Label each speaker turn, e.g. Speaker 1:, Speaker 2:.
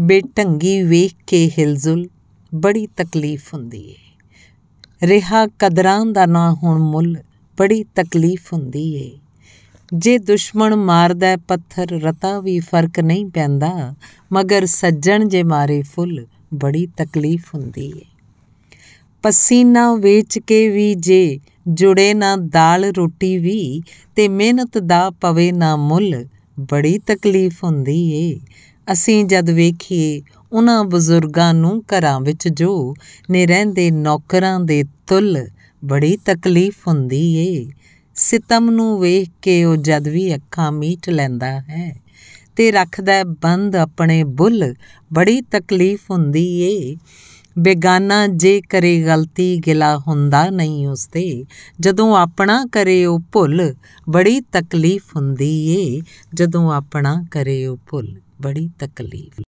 Speaker 1: ਬੇਢੰਗੀ ਵੇਖ ਕੇ ਹਿਲਜੁਲ ਬੜੀ ਤਕਲੀਫ ਹੁੰਦੀ ਏ। ਰਿਹਾ ਕਦਰਾਂ ਦਾ ਨਾ ਹੁਣ ਮੁੱਲ, ਬੜੀ ਤਕਲੀਫ ਹੁੰਦੀ ਏ। ਜੇ ਦੁਸ਼ਮਣ ਮਾਰਦਾ ਪੱਥਰ, ਰਤਾ ਵੀ ਫ਼ਰਕ ਨਹੀਂ ਪੈਂਦਾ, ਮਗਰ ਸੱਜਣ ਜੇ ਮਾਰੇ ਫੁੱਲ, ਬੜੀ ਤਕਲੀਫ ਹੁੰਦੀ ਏ। ਪਸੀਨਾ ਵੇਚ ਕੇ ਵੀ ਜੇ ਜੁੜੇ ਨਾ ਦਾਲ ਰੋਟੀ ਵੀ, ਤੇ ਮਿਹਨਤ ਦਾ ਪਵੇ ਨਾ ਮੁੱਲ, ਬੜੀ ਤਕਲੀਫ ਹੁੰਦੀ ਏ। ਅਸੀਂ ਜਦ ਵੇਖੀਏ ਉਹਨਾਂ ਬਜ਼ੁਰਗਾਂ ਨੂੰ ਘਰਾਂ ਵਿੱਚ ਜੋ ਨੇ ਰਹਿੰਦੇ ਨੌਕਰਾਂ ਦੇ ਤੁਲ ਬੜੀ ਤਕਲੀਫ ਹੁੰਦੀ ਏ। ਸਿਤਮ ਨੂੰ ਵੇਖ ਕੇ ਉਹ ਜਦ ਵੀ ਅੱਖਾਂ ਮੀਟ ਲੈਂਦਾ ਹੈ ਤੇ ਰੱਖਦਾ ਬੰਦ ਆਪਣੇ ਬੁੱਲ, ਬੜੀ ਤਕਲੀਫ ਹੁੰਦੀ ਏ। ਬੇਗਾਨਾ ਜੇ ਕਰੇ ਗਲਤੀ ਗਿਲਾ ਹੁੰਦਾ ਨਹੀਂ ਉਸਤੇ। ਜਦੋਂ ਆਪਣਾ ਕਰੇ ਉਹ ਭੁੱਲ, ਬੜੀ ਤਕਲੀਫ ਹੁੰਦੀ ਏ। ਜਦੋਂ ਆਪਣਾ ਕਰੇ ਉਹ ਭੁੱਲ, ਬੜੀ ਤਕਲੀਫ।